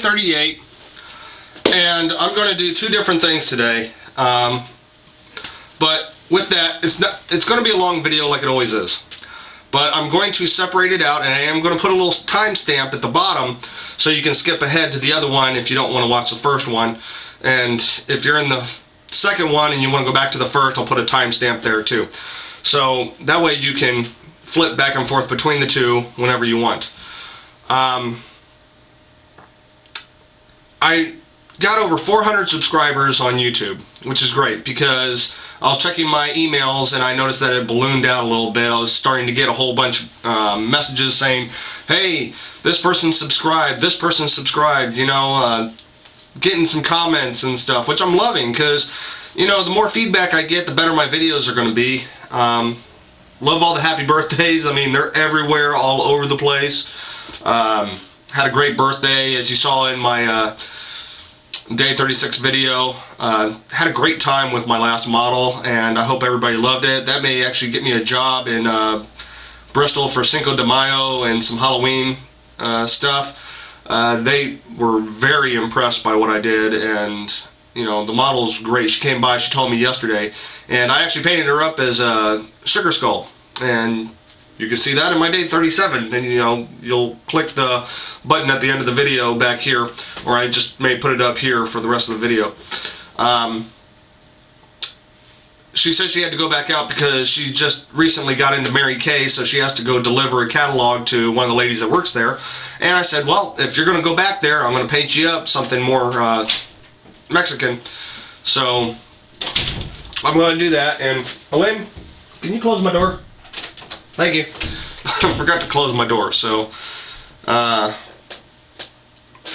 Okay, 38, and I'm going to do two different things today. Um, but with that, it's not. It's going to be a long video like it always is. But I'm going to separate it out, and I am going to put a little timestamp at the bottom so you can skip ahead to the other one if you don't want to watch the first one. And if you're in the second one and you want to go back to the first, I'll put a timestamp there too. So that way you can flip back and forth between the two whenever you want. Um, I got over 400 subscribers on YouTube, which is great because I was checking my emails and I noticed that it ballooned out a little bit. I was starting to get a whole bunch of uh, messages saying, hey, this person subscribed, this person subscribed, you know, uh, getting some comments and stuff, which I'm loving because, you know, the more feedback I get, the better my videos are going to be. Um, love all the happy birthdays. I mean, they're everywhere, all over the place. Um, had a great birthday, as you saw in my uh, day 36 video. Uh, had a great time with my last model, and I hope everybody loved it. That may actually get me a job in uh, Bristol for Cinco de Mayo and some Halloween uh, stuff. Uh, they were very impressed by what I did, and you know the model's great. She came by, she told me yesterday, and I actually painted her up as a sugar skull, and you can see that in my day 37 then you know you'll click the button at the end of the video back here or I just may put it up here for the rest of the video. Um, she said she had to go back out because she just recently got into Mary Kay so she has to go deliver a catalog to one of the ladies that works there. And I said well if you're gonna go back there I'm gonna paint you up something more uh, Mexican. So I'm gonna do that. And Elaine can you close my door Thank you. I forgot to close my door, so uh,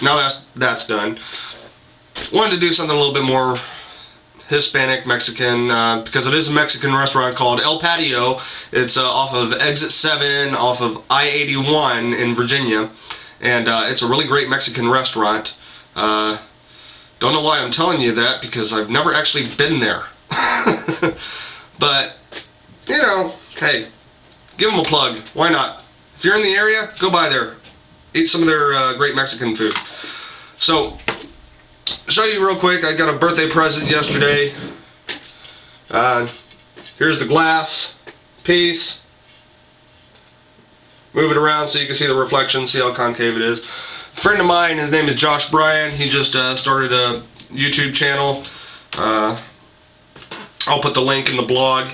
now that's that's done. Wanted to do something a little bit more Hispanic Mexican uh, because it is a Mexican restaurant called El Patio. It's uh, off of Exit 7 off of I-81 in Virginia, and uh, it's a really great Mexican restaurant. Uh, don't know why I'm telling you that because I've never actually been there. but you know, hey, give them a plug. Why not? If you're in the area, go by there. Eat some of their uh, great Mexican food. So, show you real quick. I got a birthday present yesterday. Uh, here's the glass piece. Move it around so you can see the reflection, see how concave it is. A friend of mine, his name is Josh Bryan. He just uh, started a YouTube channel. Uh, I'll put the link in the blog.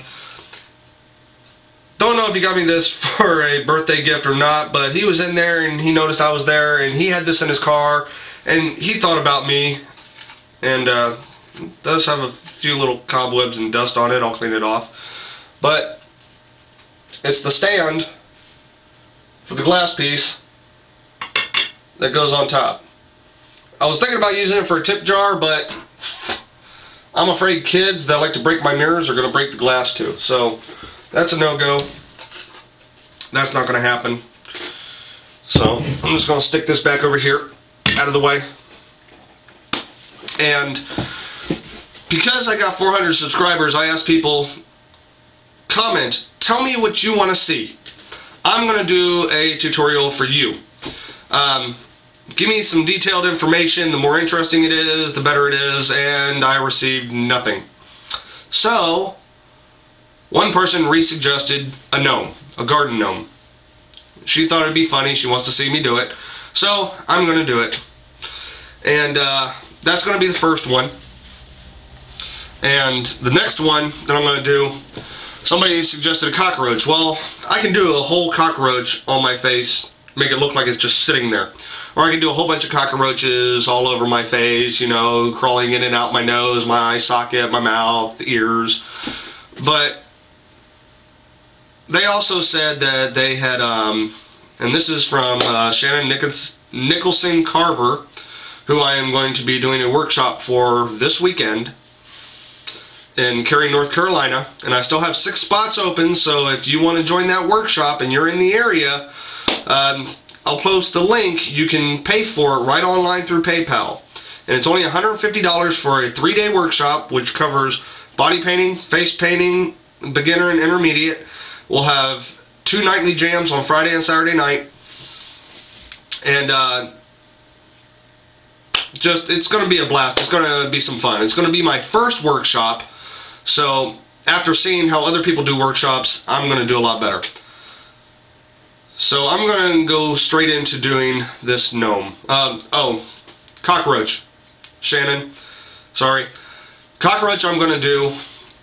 Don't know if he got me this for a birthday gift or not, but he was in there and he noticed I was there and he had this in his car and he thought about me and uh, does have a few little cobwebs and dust on it. I'll clean it off. But it's the stand for the glass piece that goes on top. I was thinking about using it for a tip jar, but I'm afraid kids that like to break my mirrors are going to break the glass too. So that's a no-go. That's not going to happen. So I'm just going to stick this back over here out of the way. And because I got 400 subscribers, I asked people, comment, tell me what you want to see. I'm going to do a tutorial for you. Um, give me some detailed information. The more interesting it is, the better it is, and I received nothing. So, one person resuggested a gnome, a garden gnome. She thought it'd be funny. She wants to see me do it. So I'm going to do it. And uh, that's going to be the first one. And the next one that I'm going to do, somebody suggested a cockroach. Well, I can do a whole cockroach on my face, make it look like it's just sitting there. Or I can do a whole bunch of cockroaches all over my face, you know, crawling in and out my nose, my eye socket, my mouth, ears. But they also said that they had, um, and this is from uh, Shannon Nicholson Carver, who I am going to be doing a workshop for this weekend in Cary, North Carolina. And I still have six spots open, so if you want to join that workshop and you're in the area, um, I'll post the link. You can pay for it right online through PayPal. And it's only $150 for a three-day workshop, which covers body painting, face painting, beginner and intermediate, We'll have two nightly jams on Friday and Saturday night. And uh, just it's going to be a blast. It's going to be some fun. It's going to be my first workshop. So after seeing how other people do workshops, I'm going to do a lot better. So I'm going to go straight into doing this gnome. Um, oh, cockroach. Shannon, sorry. Cockroach I'm going to do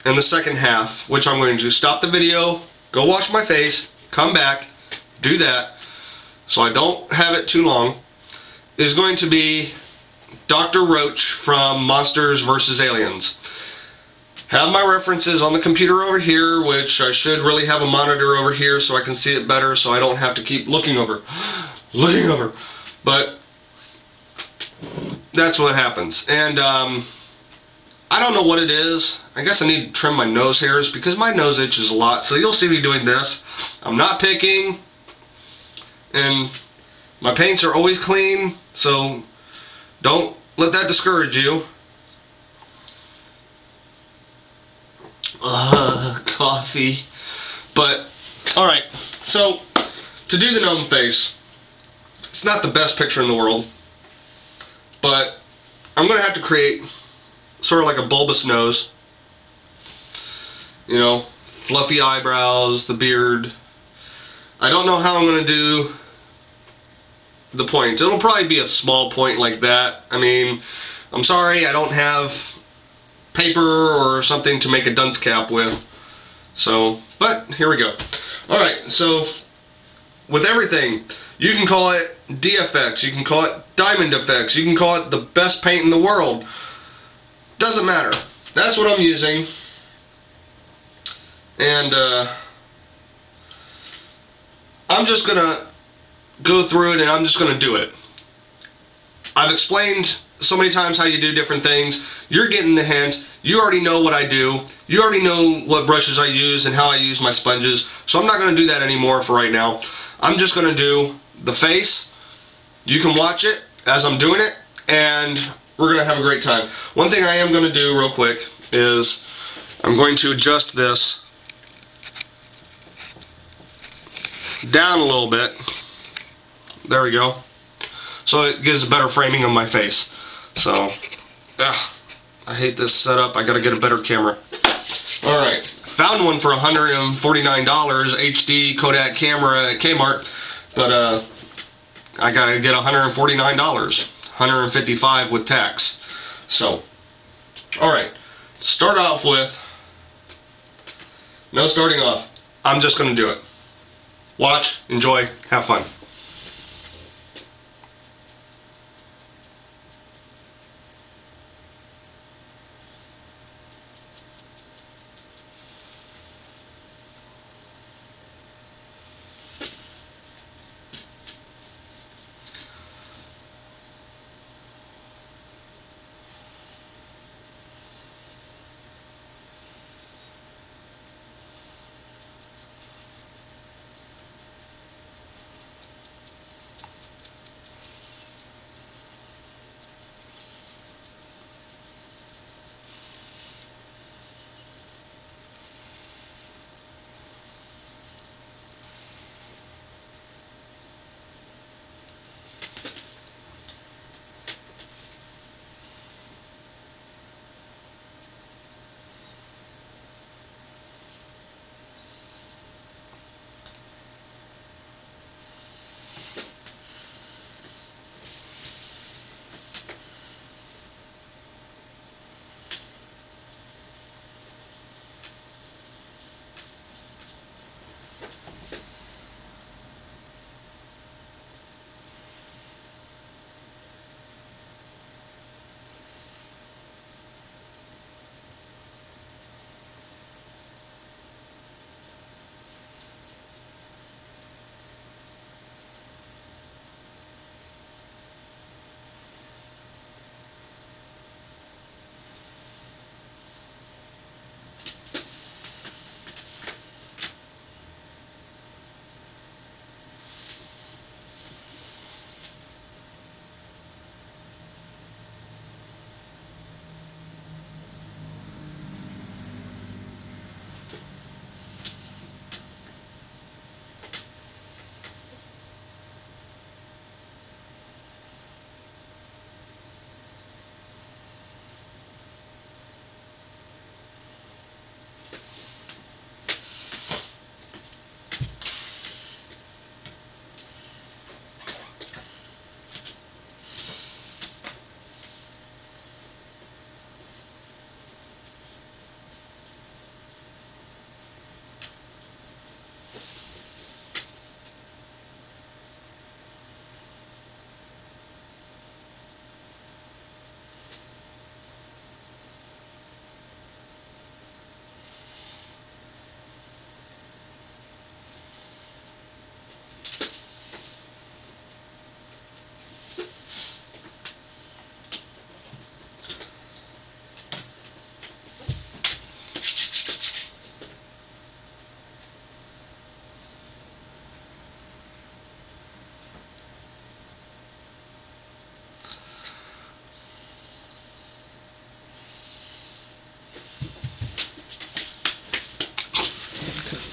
in the second half, which I'm going to stop the video, go wash my face, come back, do that, so I don't have it too long, is going to be Dr. Roach from Monsters vs. Aliens. Have my references on the computer over here, which I should really have a monitor over here so I can see it better so I don't have to keep looking over. looking over. But that's what happens. And um, I don't know what it is. I guess I need to trim my nose hairs because my nose itches a lot. So you'll see me doing this. I'm not picking. And my paints are always clean. So don't let that discourage you. Coffee. But, alright. So, to do the gnome face, it's not the best picture in the world. But, I'm going to have to create sort of like a bulbous nose. You know, fluffy eyebrows, the beard. I don't know how I'm going to do the point. It'll probably be a small point like that. I mean, I'm sorry I don't have paper or something to make a dunce cap with. So, but here we go. Alright, so with everything, you can call it DFX, you can call it Diamond FX, you can call it the best paint in the world. Doesn't matter. That's what I'm using. And uh, I'm just going to go through it and I'm just going to do it. I've explained so many times how you do different things. You're getting the hint. You already know what I do. You already know what brushes I use and how I use my sponges. So I'm not going to do that anymore for right now. I'm just going to do the face. You can watch it as I'm doing it and we're going to have a great time. One thing I am going to do real quick is I'm going to adjust this down a little bit. There we go. So it gives a better framing of my face. So, ugh, I hate this setup. I gotta get a better camera. Alright, found one for $149 HD Kodak camera at Kmart, but uh, I gotta get $149. 155 with tax. So, alright, start off with, no starting off, I'm just gonna do it. Watch, enjoy, have fun.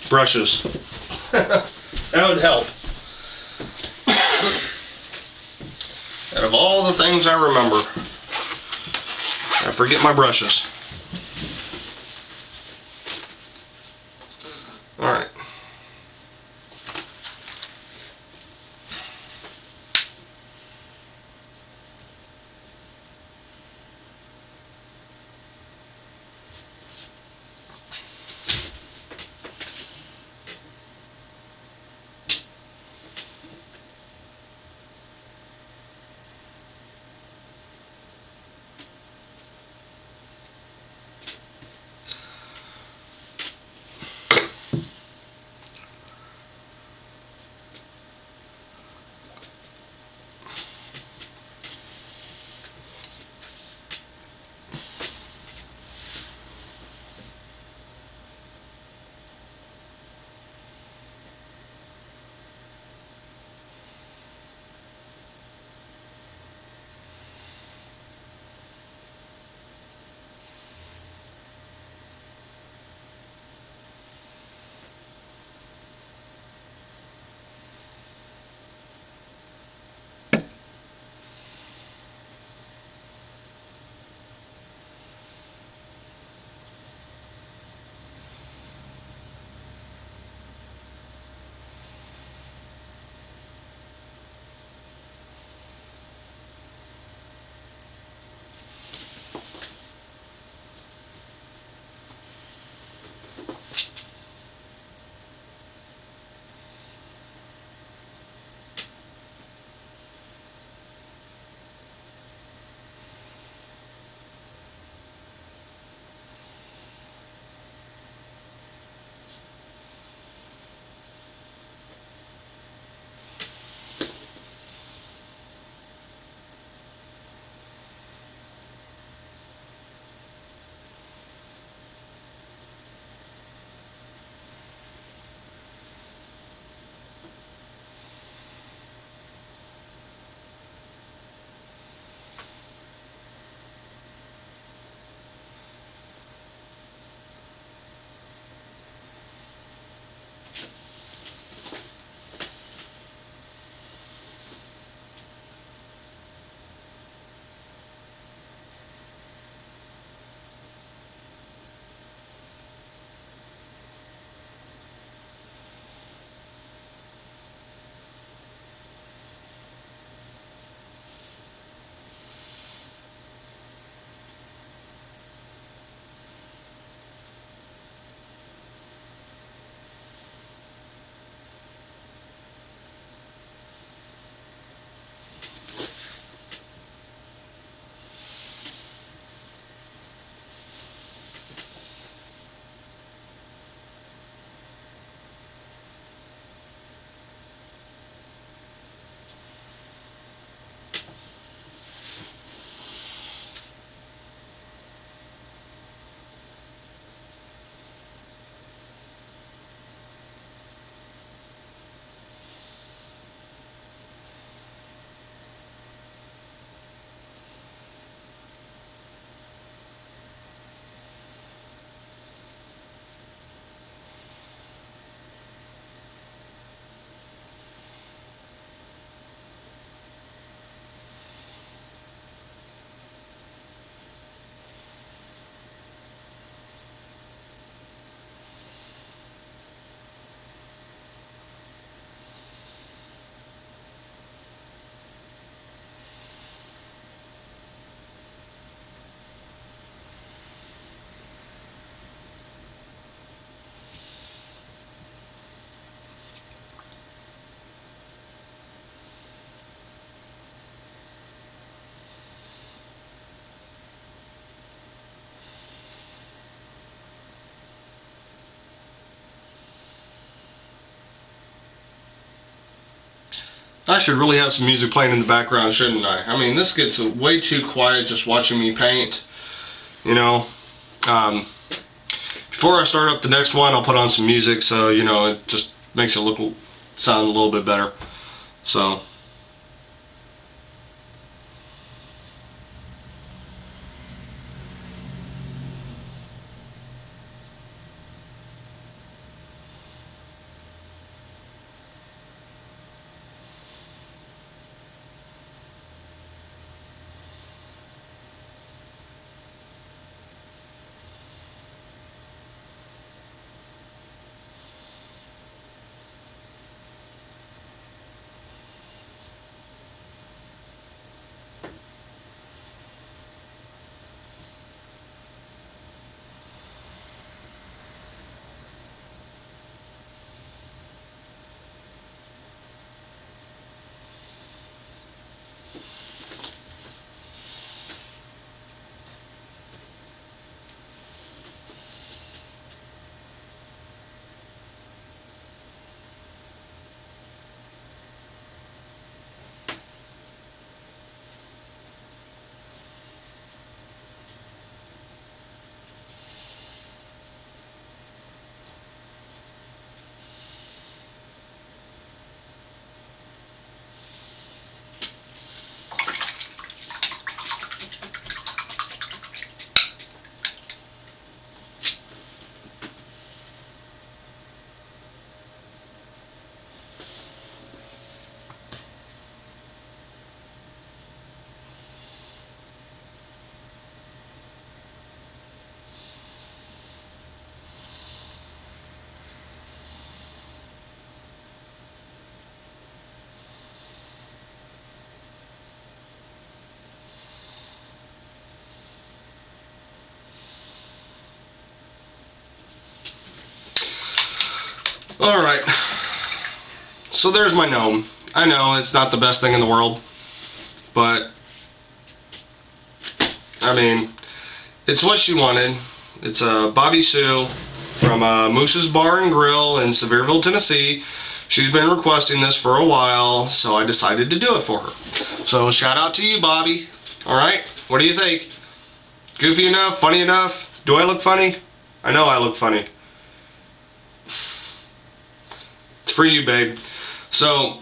Brushes. that would help. Out of all the things I remember, I forget my brushes. I should really have some music playing in the background, shouldn't I? I mean, this gets way too quiet just watching me paint. You know, um, before I start up the next one, I'll put on some music so, you know, it just makes it look, sound a little bit better. So. Alright. So there's my gnome. I know it's not the best thing in the world, but I mean, it's what she wanted. It's a uh, Bobby Sue from uh, Moose's Bar and Grill in Sevierville, Tennessee. She's been requesting this for a while, so I decided to do it for her. So shout out to you, Bobby. All right, what do you think? Goofy enough? Funny enough? Do I look funny? I know I look funny. It's for you, babe. So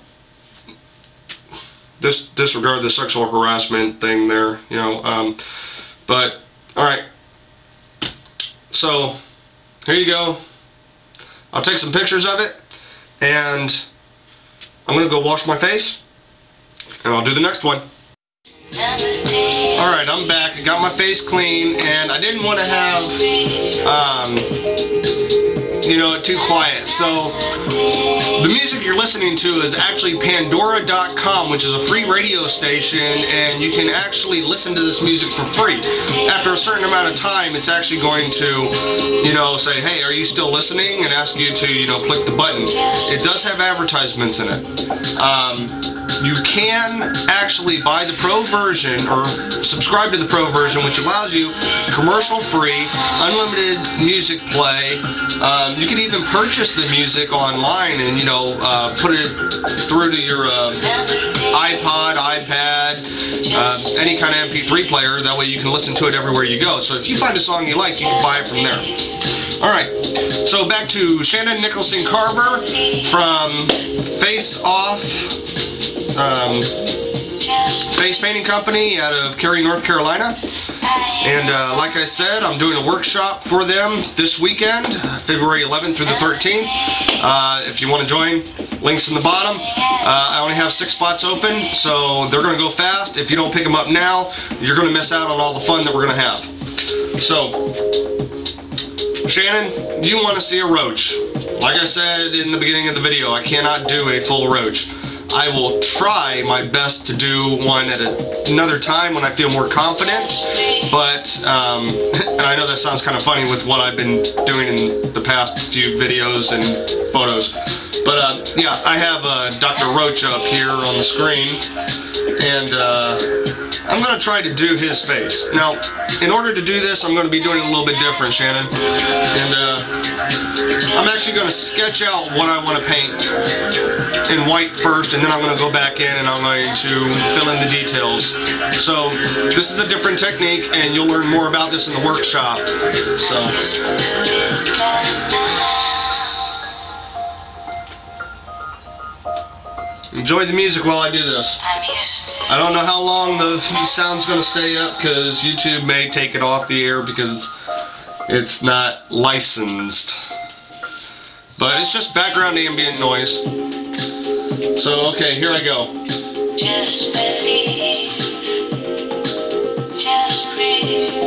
dis disregard the sexual harassment thing there, you know. Um, but all right. So here you go. I'll take some pictures of it, and I'm gonna go wash my face, and I'll do the next one. Alright, I'm back. I got my face clean, and I didn't want to have, um, you know, too quiet. So, the music you're listening to is actually Pandora.com, which is a free radio station, and you can actually listen to this music for free. After a certain amount of time, it's actually going to, you know, say, hey, are you still listening? And ask you to, you know, click the button. It does have advertisements in it. Um, you can actually buy the pro version or subscribe to the pro version which allows you commercial free unlimited music play. Um, you can even purchase the music online and you know uh, put it through to your uh, iPod iPad uh, any kind of MP3 player. That way you can listen to it everywhere you go. So if you find a song you like you can buy it from there. Alright so back to Shannon Nicholson Carver from Face Off um, face painting company out of Cary, North Carolina. And uh, like I said, I'm doing a workshop for them this weekend, February 11th through the 13th. Uh, if you want to join, links in the bottom. Uh, I only have six spots open, so they're going to go fast. If you don't pick them up now, you're going to miss out on all the fun that we're going to have. So, Shannon, you want to see a roach. Like I said in the beginning of the video, I cannot do a full roach. I will try my best to do one at a, another time when I feel more confident. But, um, and I know that sounds kind of funny with what I've been doing in the past few videos and photos. But uh, yeah, I have uh, Dr. Roach up here on the screen. And uh, I'm going to try to do his face. Now, in order to do this, I'm going to be doing it a little bit different, Shannon. And uh, I'm actually going to sketch out what I want to paint in white first, and then I'm going to go back in and I'm going to fill in the details. So, this is a different technique, and you'll learn more about this in the workshop. So. Enjoy the music while I do this. I don't know how long the sound's going to stay up because YouTube may take it off the air because it's not licensed. But it's just background ambient noise. So, okay, here I go. Just believe. Just breathe.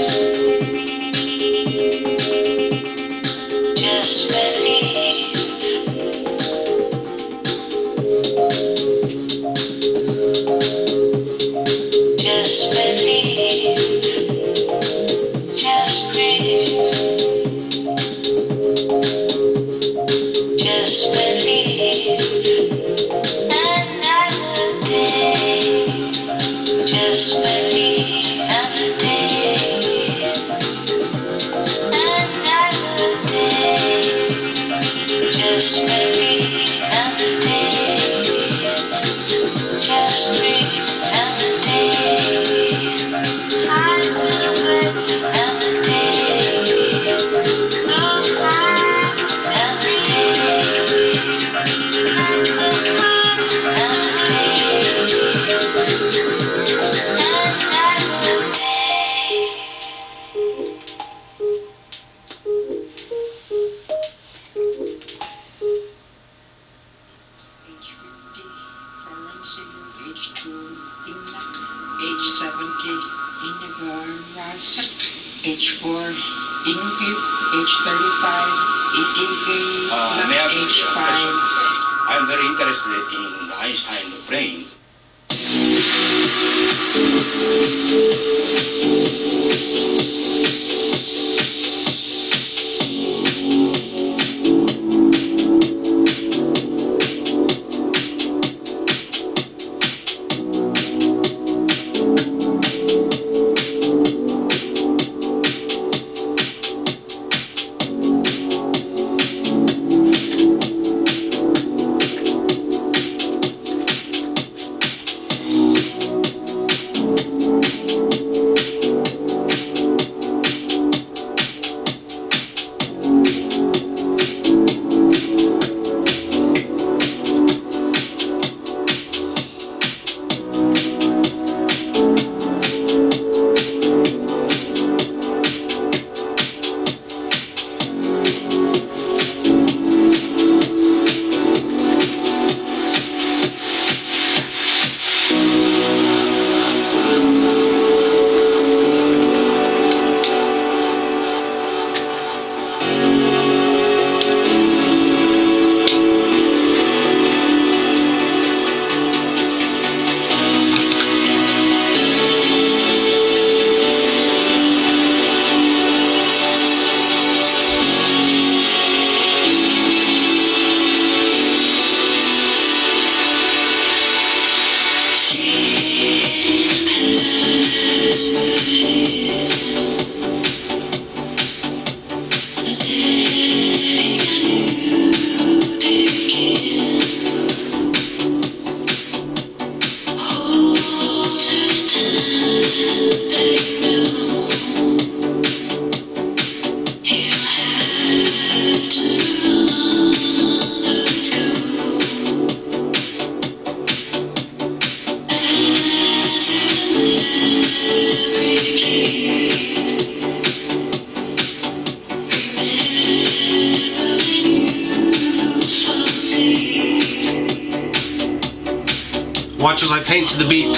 Watch as I paint to the beat.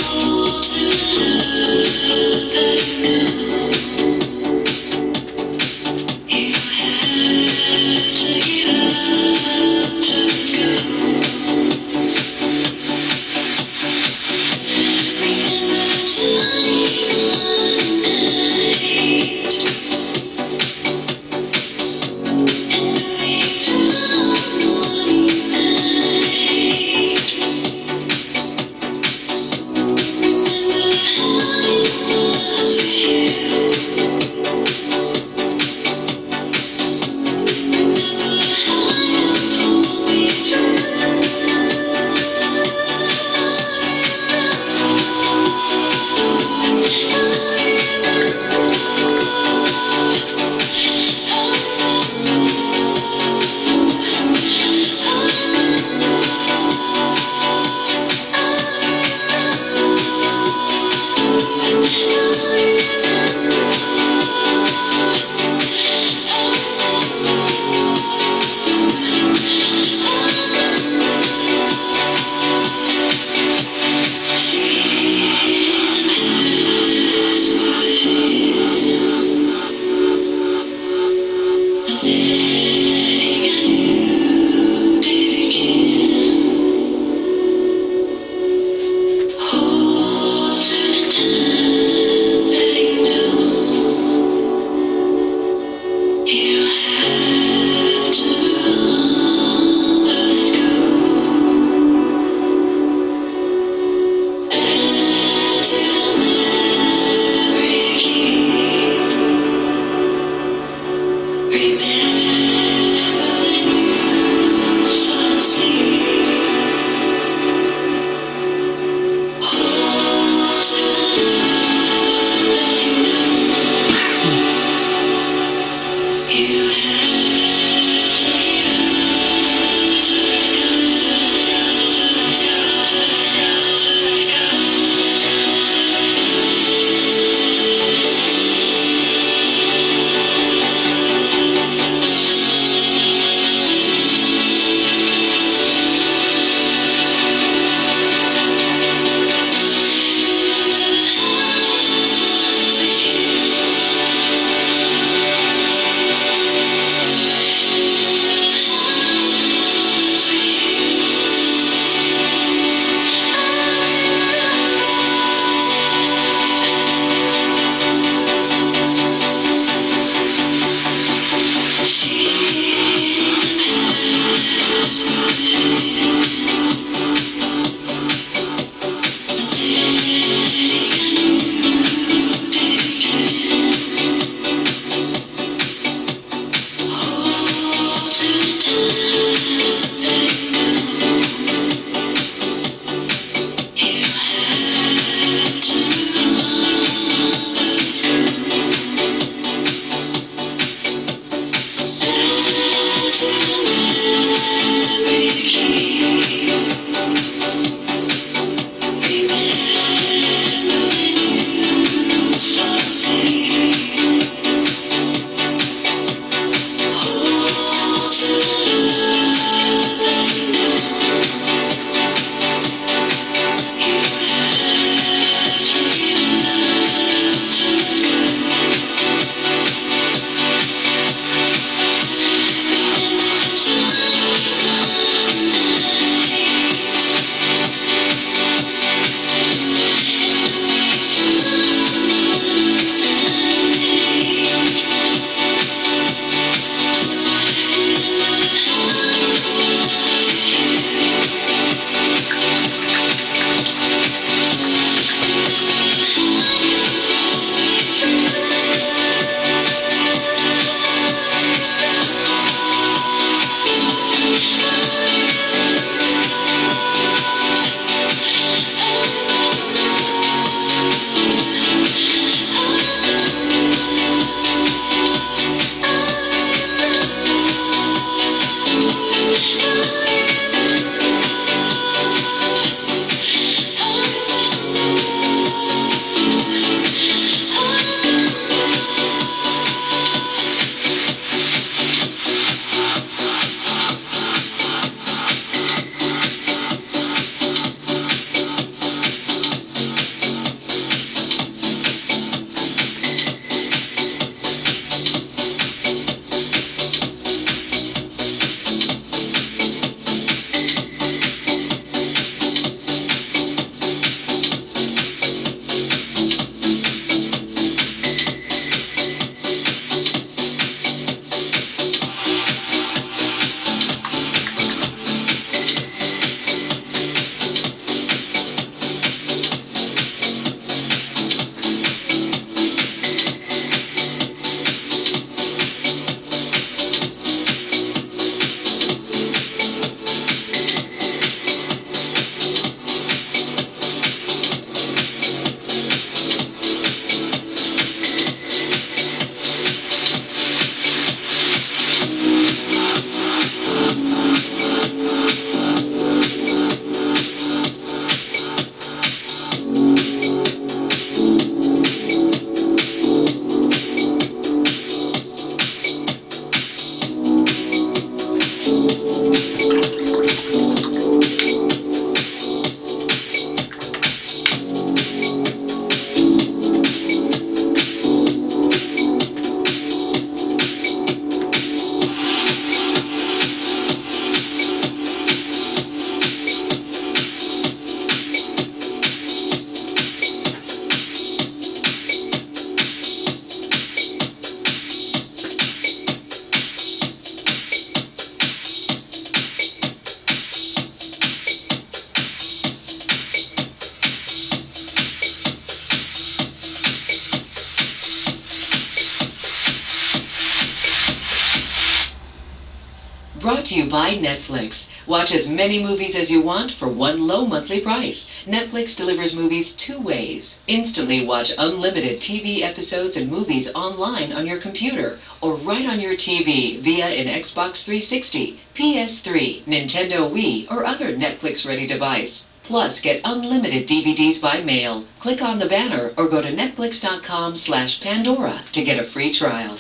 To you by Netflix. Watch as many movies as you want for one low monthly price. Netflix delivers movies two ways. Instantly watch unlimited TV episodes and movies online on your computer or right on your TV via an Xbox 360, PS3, Nintendo Wii, or other Netflix ready device. Plus, get unlimited DVDs by mail. Click on the banner or go to netflix.com slash Pandora to get a free trial.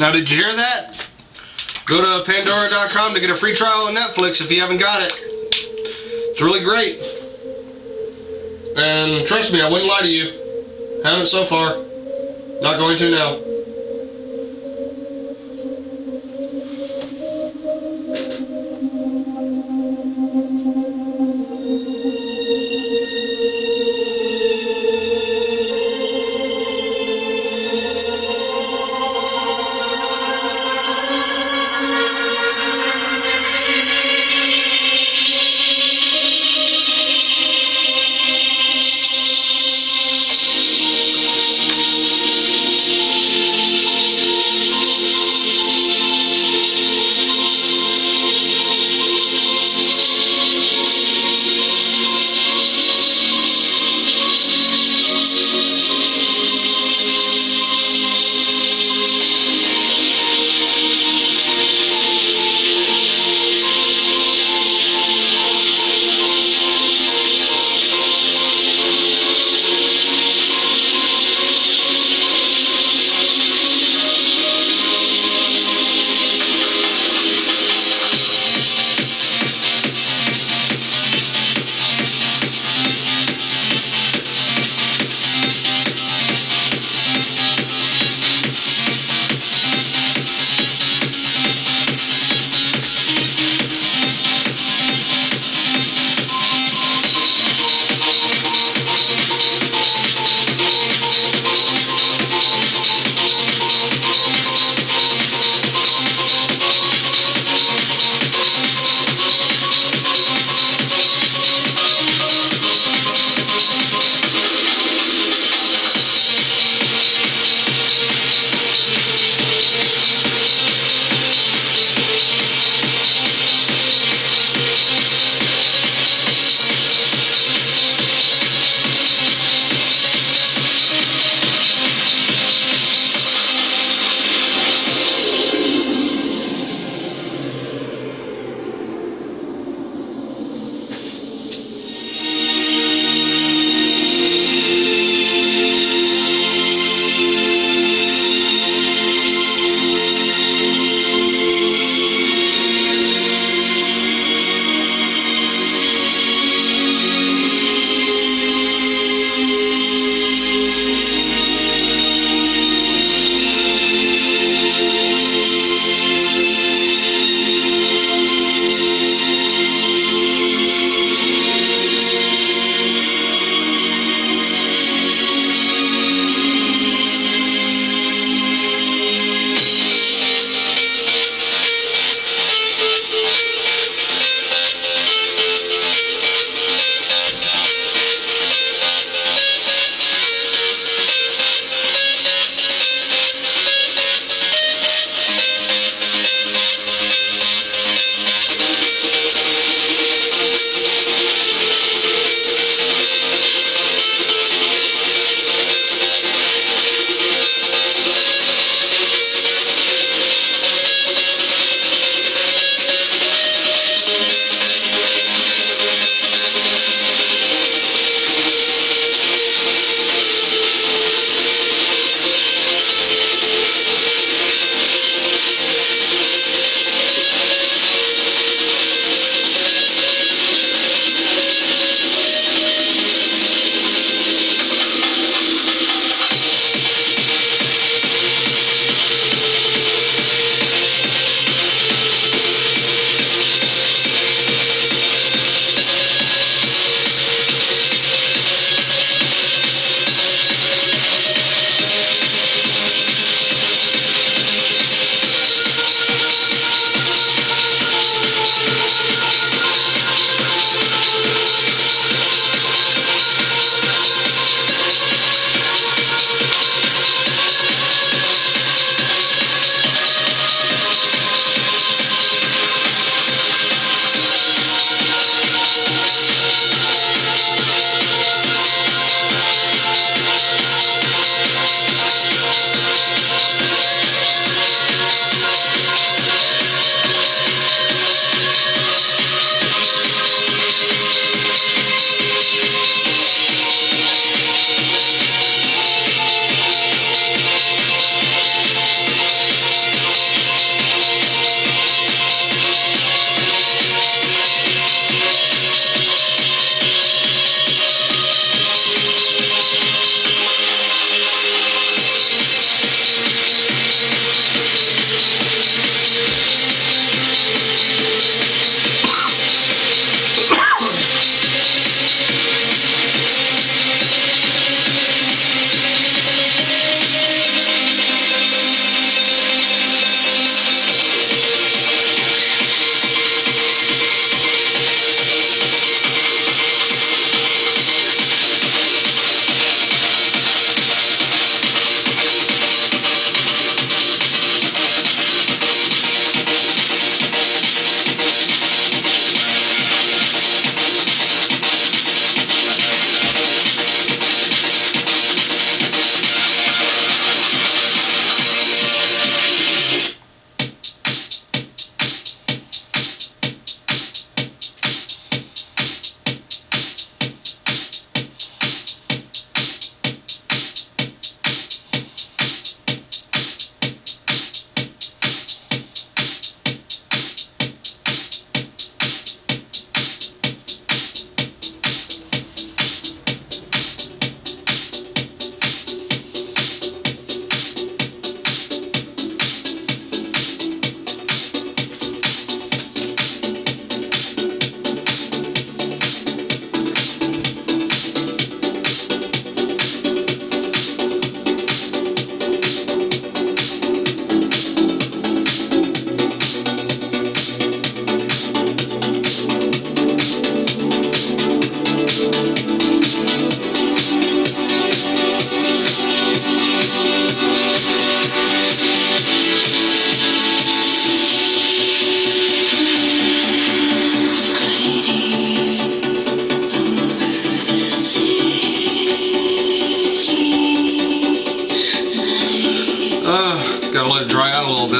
Now, did you hear that? Go to Pandora.com to get a free trial of Netflix if you haven't got it. It's really great. And trust me, I wouldn't lie to you. Haven't so far. Not going to now.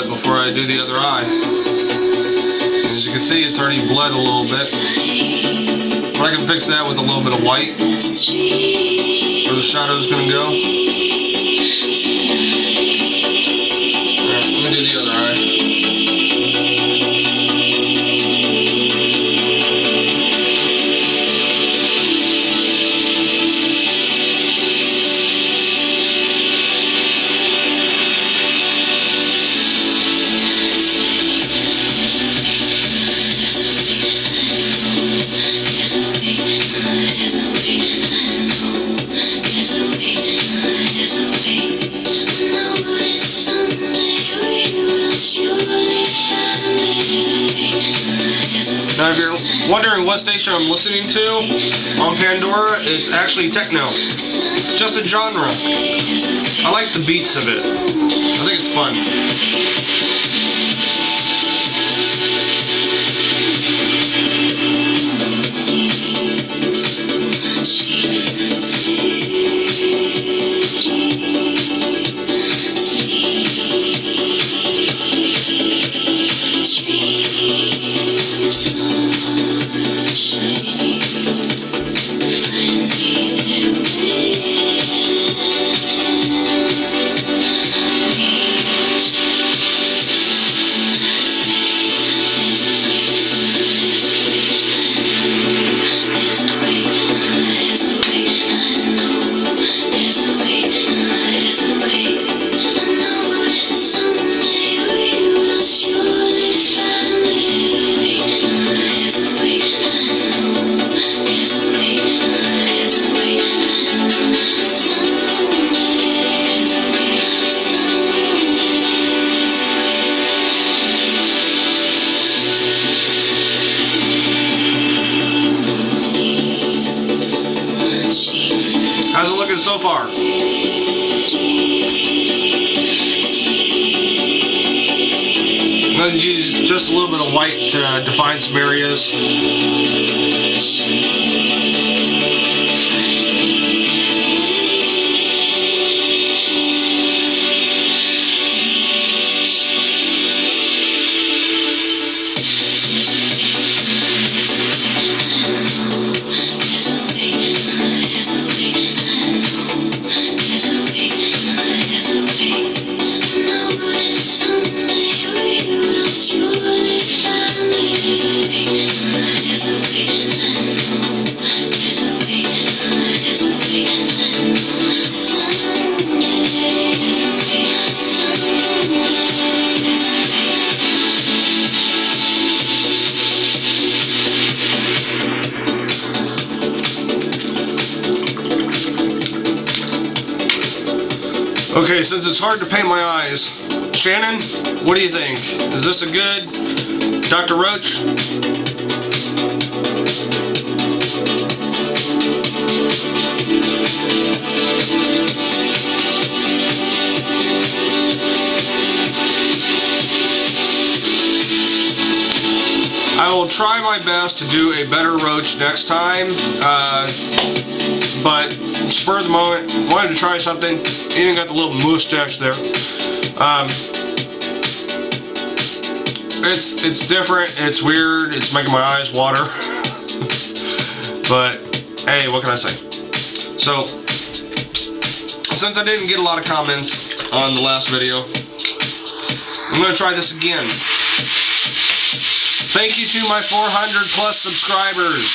I do the other eye. As you can see, it's already bled a little bit. But I can fix that with a little bit of white. Where the shadow's gonna go. Wondering what station I'm listening to on Pandora, it's actually techno. Just a genre. I like the beats of it. I think it's fun. Okay, since it's hard to paint my eyes, Shannon, what do you think? Is this a good Dr. Roach? I will try my best to do a better roach next time. Uh, but spur of the moment, wanted to try something. Even got the little mustache there. Um, it's it's different. It's weird. It's making my eyes water. but hey, what can I say? So since I didn't get a lot of comments on the last video, I'm gonna try this again. Thank you to my 400 plus subscribers.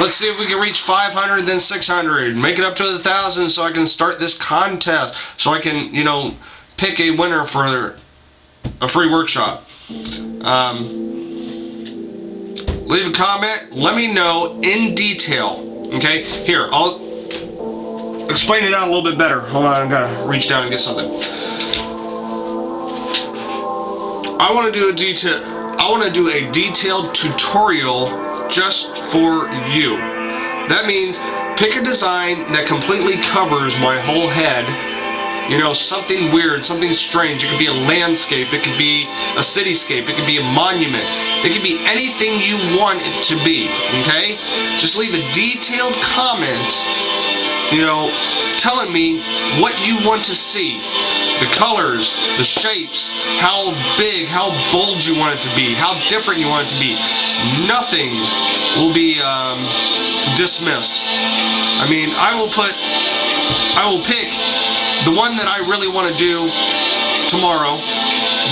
Let's see if we can reach 500, then 600. Make it up to a thousand so I can start this contest. So I can, you know, pick a winner for a free workshop. Um, leave a comment. Let me know in detail. Okay, here I'll explain it out a little bit better. Hold on, I gotta reach down and get something. I want to do a detail. I want to do a detailed tutorial just for you. That means pick a design that completely covers my whole head. You know, something weird, something strange. It could be a landscape, it could be a cityscape, it could be a monument. It could be anything you want it to be, okay? Just leave a detailed comment you know, telling me what you want to see. The colors, the shapes, how big, how bold you want it to be, how different you want it to be. Nothing will be um, dismissed. I mean, I will put, I will pick the one that I really want to do tomorrow.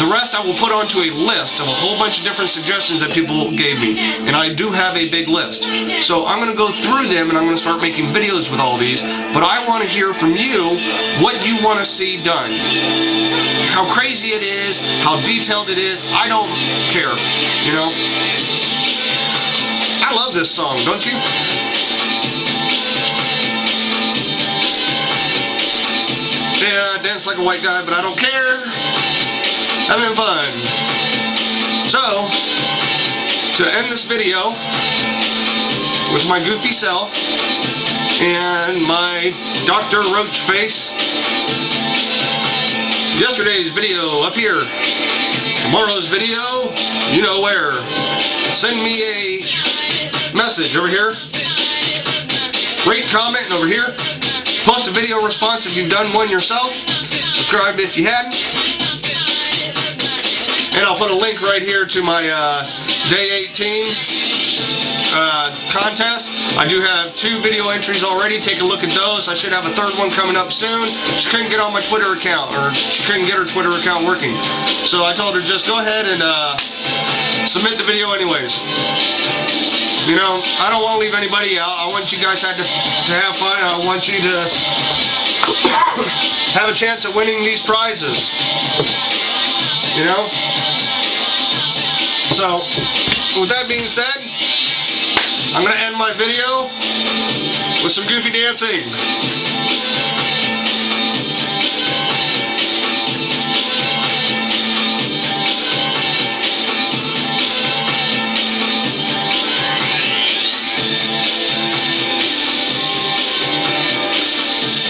The rest I will put onto a list of a whole bunch of different suggestions that people gave me. And I do have a big list. So I'm going to go through them and I'm going to start making videos with all these. But I want to hear from you what you want to see done. How crazy it is, how detailed it is, I don't care. You know? I love this song, don't you? Yeah, I dance like a white guy, but I don't care. Having fun. So, to end this video with my goofy self and my Dr. Roach face, yesterday's video up here, tomorrow's video, you know where. Send me a message over here. Rate, comment over here. Post a video response if you've done one yourself. Subscribe if you hadn't. And I'll put a link right here to my uh, Day 18 uh, contest. I do have two video entries already. Take a look at those. I should have a third one coming up soon. She couldn't get on my Twitter account, or she couldn't get her Twitter account working. So I told her just go ahead and uh, submit the video anyways. You know, I don't want to leave anybody out. I want you guys had to, to have fun. I want you to have a chance at winning these prizes. You know? So, with that being said, I'm going to end my video with some goofy dancing.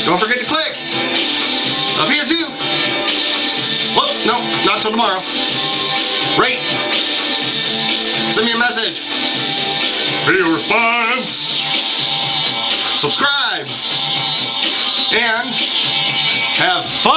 Don't forget to click. Up here too. Not till tomorrow. Rate. Send me a message. Video response. Subscribe. And have fun.